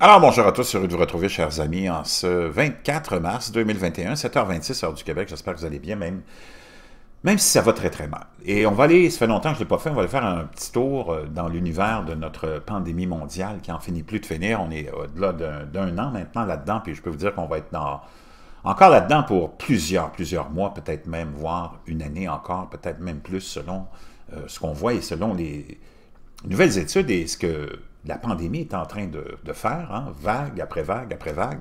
Alors, bonjour à tous, heureux de vous retrouver, chers amis, en ce 24 mars 2021, 7h26, heure du Québec. J'espère que vous allez bien, même, même si ça va très, très mal. Et on va aller, ça fait longtemps que je ne l'ai pas fait, on va aller faire un petit tour euh, dans l'univers de notre pandémie mondiale qui en finit plus de finir. On est au-delà d'un an maintenant là-dedans, puis je peux vous dire qu'on va être dans, encore là-dedans pour plusieurs, plusieurs mois, peut-être même, voire une année encore, peut-être même plus, selon euh, ce qu'on voit et selon les nouvelles études et ce que la pandémie est en train de, faire, hein, vague après vague après vague,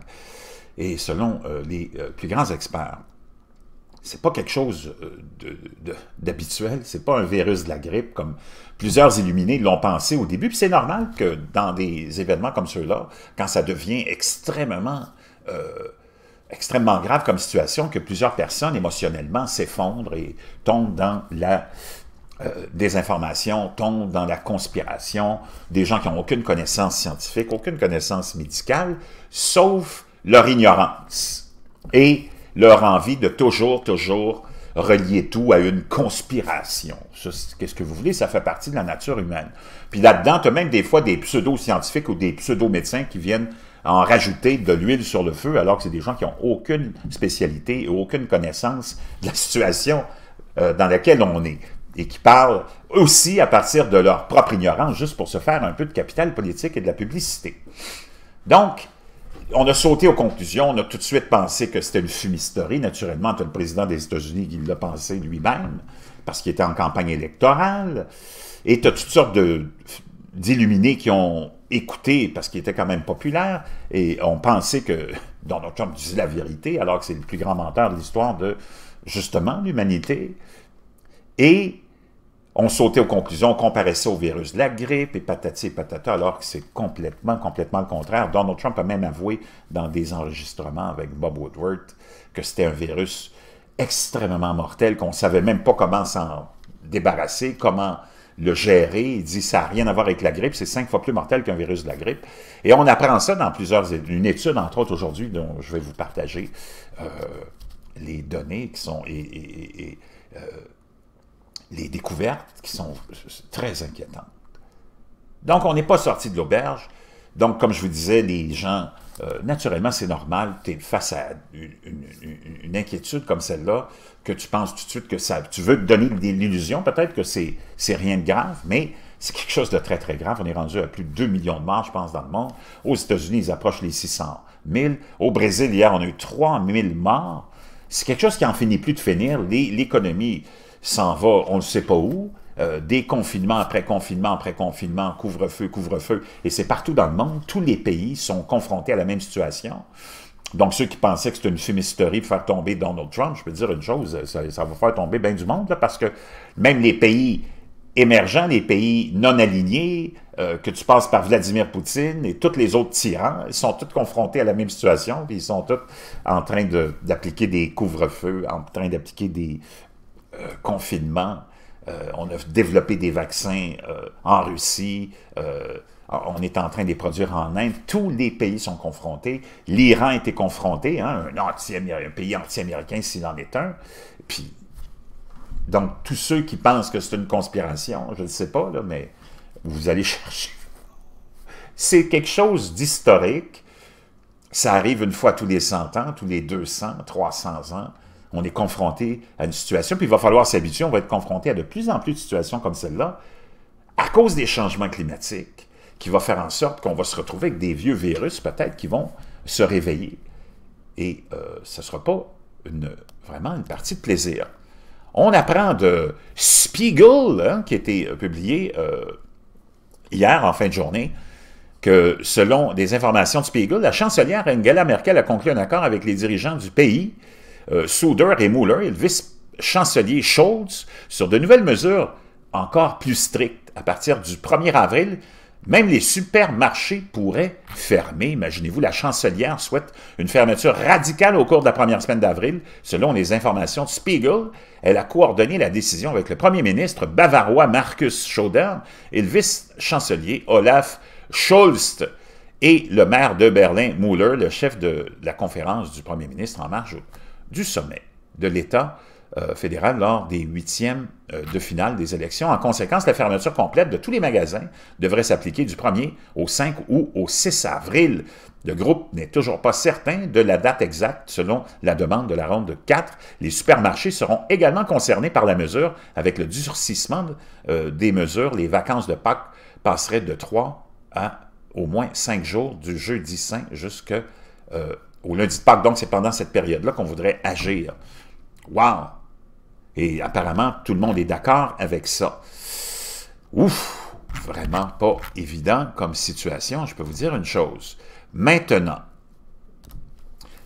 et selon euh, les euh, plus grands experts, c'est pas quelque chose euh, d'habituel, c'est pas un virus de la grippe comme plusieurs illuminés l'ont pensé au début, puis c'est normal que dans des événements comme ceux-là, quand ça devient extrêmement extrêmement grave comme situation, que plusieurs personnes émotionnellement s'effondrent et tombent dans la euh, des informations tombent dans la conspiration, des gens qui n'ont aucune connaissance scientifique, aucune connaissance médicale, sauf leur ignorance et leur envie de toujours, toujours relier tout à une conspiration. Qu'est-ce que vous voulez? Ça fait partie de la nature humaine. Puis là-dedans, tu as même des fois des pseudo-scientifiques ou des pseudo-médecins qui viennent en rajouter de l'huile sur le feu, alors que c'est des gens qui n'ont aucune spécialité et aucune connaissance de la situation euh, dans laquelle on est et qui parlent aussi à partir de leur propre ignorance, juste pour se faire un peu de capital politique et de la publicité. Donc, on a sauté aux conclusions, on a tout de suite pensé que c'était une fumisterie. Naturellement, tu le président des États-Unis qui l'a pensé lui-même, parce qu'il était en campagne électorale. Et tu as toutes sortes d'illuminés qui ont écouté, parce qu'il était quand même populaire, et ont pensé que Donald Trump disait la vérité, alors que c'est le plus grand menteur de l'histoire de, justement, l'humanité. Et on sautait aux conclusions, on comparait ça au virus de la grippe et patati et patata, alors que c'est complètement, complètement le contraire. Donald Trump a même avoué dans des enregistrements avec Bob Woodward que c'était un virus extrêmement mortel, qu'on ne savait même pas comment s'en débarrasser, comment le gérer. Il dit ça n'a rien à voir avec la grippe, c'est cinq fois plus mortel qu'un virus de la grippe. Et on apprend ça dans plusieurs une étude, entre autres aujourd'hui, dont je vais vous partager euh, les données qui sont euh, les découvertes qui sont très inquiétantes. Donc, on n'est pas sorti de l'auberge. Donc, comme je vous disais, les gens, euh, naturellement, c'est normal, tu es face à une, inquiétude comme celle-là, que tu penses tout de suite que ça, tu veux te donner l'illusion, peut-être que c'est rien de grave, mais c'est quelque chose de très, très grave. On est rendu à plus de 2 millions de morts, je pense, dans le monde. Aux États-Unis, ils approchent les 600 000. Au Brésil, hier, on a eu 3 000 morts. C'est quelque chose qui en finit plus de finir. L'économie s'en va, on ne sait pas où, euh, des confinements après confinement après confinement, couvre-feu, couvre-feu, et c'est partout dans le monde, tous les pays sont confrontés à la même situation. Donc, ceux qui pensaient que c'était une fumisterie pour faire tomber Donald Trump, je peux dire une chose, ça, va faire tomber bien du monde, parce que même les pays émergents, les pays non alignés, euh, que tu passes par Vladimir Poutine et tous les autres tyrans, ils sont tous confrontés à la même situation, puis ils sont tous en train d'appliquer des couvre-feux, en train d'appliquer des, confinement. Euh, on a développé des vaccins euh, en Russie. on est en train de les produire en Inde. Tous les pays sont confrontés. L'Iran a été confronté, hein, un, anti un pays anti-américain s'il en est un. Puis, donc, tous ceux qui pensent que c'est une conspiration, je ne sais pas, mais vous allez chercher. C'est quelque chose d'historique. Ça arrive une fois tous les 100 ans, tous les 200, 300 ans on est confronté à une situation, puis il va falloir s'habituer, on va être confronté à de plus en plus de situations comme celle-là, à cause des changements climatiques, qui va faire en sorte qu'on va se retrouver avec des vieux virus, peut-être, qui vont se réveiller. Et euh, ce ne sera pas vraiment une partie de plaisir. On apprend de Spiegel, hein, qui a été publié euh, hier en fin de journée, que selon des informations de Spiegel, la chancelière Angela Merkel a conclu un accord avec les dirigeants du pays euh, Souder et Muller et le vice-chancelier Scholz sur de nouvelles mesures encore plus strictes. À partir du 1er avril, même les supermarchés pourraient fermer. Imaginez-vous, la chancelière souhaite une fermeture radicale au cours de la première semaine d'avril. Selon les informations de Spiegel, elle a coordonné la décision avec le premier ministre bavarois Markus Schoder et le vice-chancelier Olaf Scholz et le maire de Berlin, Muller, le chef de la conférence du premier ministre en marge du sommet de l'État euh, fédéral lors des huitièmes euh, de finale des élections. En conséquence, la fermeture complète de tous les magasins devrait s'appliquer du 1er au 5 ou au 6 avril. Le groupe n'est toujours pas certain de la date exacte selon la demande de la ronde 4. Les supermarchés seront également concernés par la mesure. Avec le durcissement euh, des mesures, les vacances de Pâques passeraient de 3 à au moins 5 jours du jeudi saint jusqu'au lundi de Pâques. Donc, c'est pendant cette période-là qu'on voudrait agir. Wow! Et apparemment, tout le monde est d'accord avec ça. Ouf! Vraiment pas évident comme situation. Je peux vous dire une chose. Maintenant,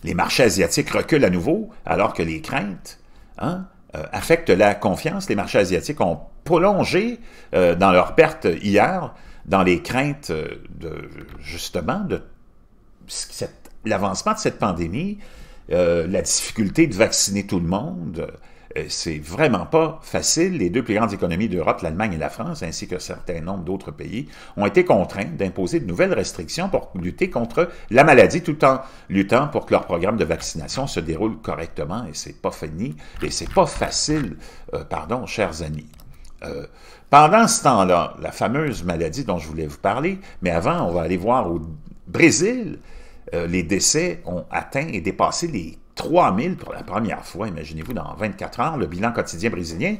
les marchés asiatiques reculent à nouveau alors que les craintes hein, euh, affectent la confiance. Les marchés asiatiques ont prolongé euh, dans leur perte hier dans les craintes euh, de justement de l'avancement de cette pandémie, la difficulté de vacciner tout le monde, euh, c'est vraiment pas facile. Les deux plus grandes économies d'Europe, l'Allemagne et la France, ainsi que certain nombre d'autres pays, ont été contraints d'imposer de nouvelles restrictions pour lutter contre la maladie, tout en luttant pour que leur programme de vaccination se déroule correctement. Et c'est pas fini, et c'est pas facile, euh, pardon, chers amis. Euh, pendant ce temps-là, la fameuse maladie dont je voulais vous parler, mais avant, on va aller voir au Brésil, les décès ont atteint et dépassé les 3000 pour la première fois, imaginez-vous, dans 24 heures, le bilan quotidien brésilien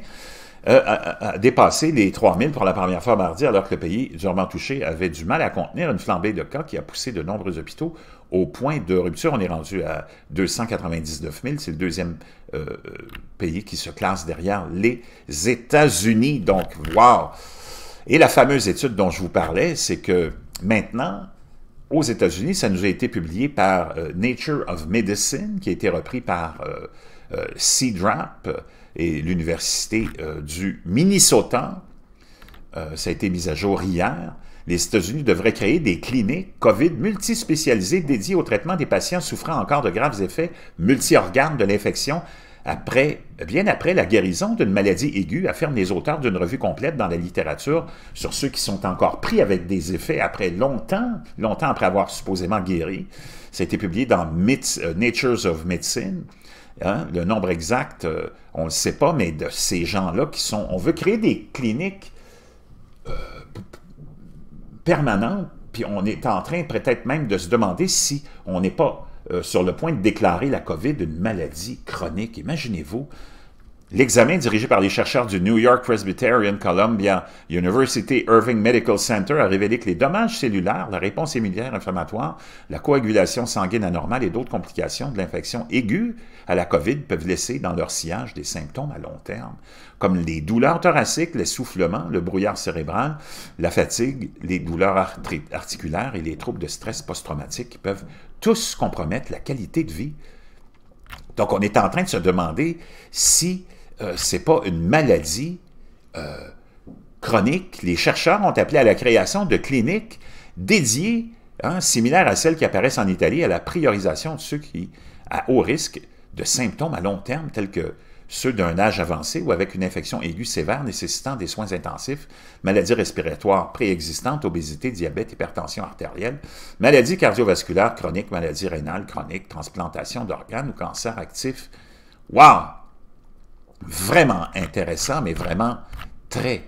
euh, a, dépassé les 3000 pour la première fois mardi, alors que le pays durement touché avait du mal à contenir une flambée de cas qui a poussé de nombreux hôpitaux au point de rupture. On est rendu à 299 000. C'est le deuxième euh, pays qui se classe derrière les États-Unis. Donc, wow! Et la fameuse étude dont je vous parlais, c'est que maintenant, aux États-Unis, ça nous a été publié par euh, Nature of Medicine, qui a été repris par euh, euh CDRAP et l'Université euh, du Minnesota. ça a été mis à jour hier. Les États-Unis devraient créer des cliniques COVID multispécialisées dédiées au traitement des patients souffrant encore de graves effets multi-organes de l'infection bien après la guérison d'une maladie aiguë, affirment les auteurs d'une revue complète dans la littérature sur ceux qui sont encore pris avec des effets après longtemps, longtemps après avoir supposément guéri. Ça a été publié dans euh, Natures of Medicine. Hein. le nombre exact, euh, on ne le sait pas, mais de ces gens-là qui sont... On veut créer des cliniques euh, permanentes, puis on est en train peut-être même de se demander si on n'est pas euh, sur le point de déclarer la COVID une maladie chronique. Imaginez-vous, L'examen dirigé par les chercheurs du New York Presbyterian Columbia University Irving Medical Center a révélé que les dommages cellulaires, la réponse immunitaire inflammatoire, la coagulation sanguine anormale et d'autres complications de l'infection aiguë à la COVID peuvent laisser dans leur sillage des symptômes à long terme, comme les douleurs thoraciques, l'essoufflement, le brouillard cérébral, la fatigue, les douleurs articulaires et les troubles de stress post-traumatique qui peuvent tous compromettre la qualité de vie. Donc, on est en train de se demander si euh, ce n'est pas une maladie euh, chronique. Les chercheurs ont appelé à la création de cliniques dédiées, hein, similaires à celles qui apparaissent en Italie, à la priorisation de ceux qui, à haut risque de symptômes à long terme tels que ceux d'un âge avancé ou avec une infection aiguë sévère nécessitant des soins intensifs, maladies respiratoires préexistantes, obésité, diabète, hypertension artérielle, maladies cardiovasculaires chroniques, maladies rénales chroniques, transplantation d'organes ou cancer actif. Wow! Vraiment intéressant, mais vraiment très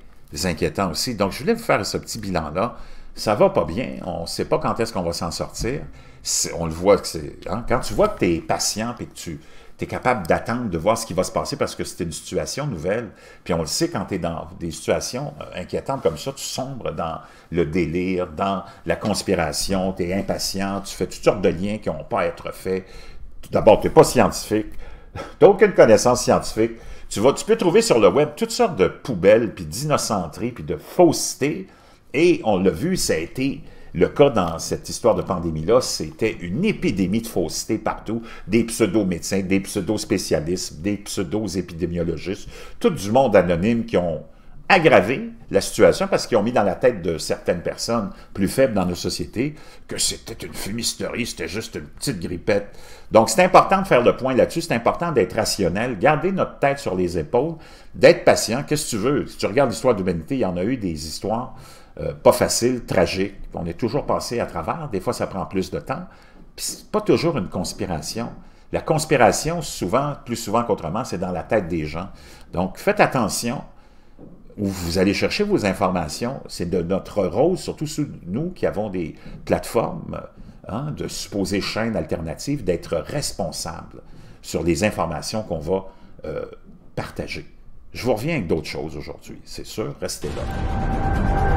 inquiétant aussi. Donc, je voulais vous faire ce petit bilan-là. Ça va pas bien, on ne sait pas quand est-ce qu'on va s'en sortir. On le voit que c'est... Hein, quand tu vois que tu es patient et que tu tu es capable d'attendre, de voir ce qui va se passer parce que c'est une situation nouvelle. Puis on le sait, quand tu es dans des situations euh, inquiétantes comme ça, tu sombres dans le délire, dans la conspiration, tu es impatient, tu fais toutes sortes de liens qui n'ont pas à être faits. D'abord, tu n'es pas scientifique, tu n'as aucune connaissance scientifique. Tu, vas, tu peux trouver sur le web toutes sortes de poubelles, puis d'innocenteries, puis de faussetés. Et on l'a vu, ça a été le cas dans cette histoire de pandémie-là, c'était une épidémie de fausseté partout, des pseudo-médecins, des pseudo-spécialistes, des pseudo-épidémiologistes, tout du monde anonyme qui ont aggravé la situation parce qu'ils ont mis dans la tête de certaines personnes plus faibles dans nos sociétés que c'était une fumisterie, c'était juste une petite grippette. Donc, c'est important de faire le point là-dessus, c'est important d'être rationnel, garder notre tête sur les épaules, d'être patient. Qu'est-ce que tu veux? Si tu regardes l'histoire de l'humanité, il y en a eu des histoires euh, pas facile, tragique. On est toujours passé à travers. Des fois, ça prend plus de temps. Puis c'est pas toujours une conspiration. La conspiration, souvent, plus souvent qu'autrement, c'est dans la tête des gens. Donc, faites attention où vous allez chercher vos informations. C'est de notre rôle, surtout nous qui avons des plateformes hein, de supposées chaînes alternatives, d'être responsables sur les informations qu'on va euh, partager. Je vous reviens avec d'autres choses aujourd'hui, c'est sûr. Restez là.